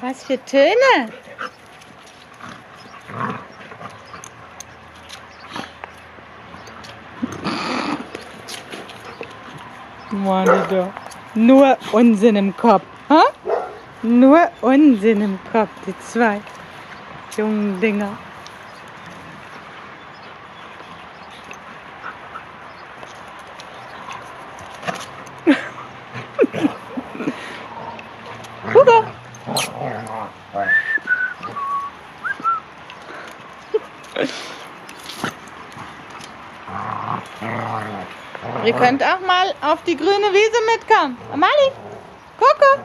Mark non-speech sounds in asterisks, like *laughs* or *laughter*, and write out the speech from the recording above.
Was für Töne? Mann. Nur Unsinn im Kopf. Ha? Nur Unsinn im Kopf, die zwei jungen Dinger. *laughs* *laughs* Hugo! Ihr könnt auch mal auf die grüne Wiese mitkommen. Amali, Hugo.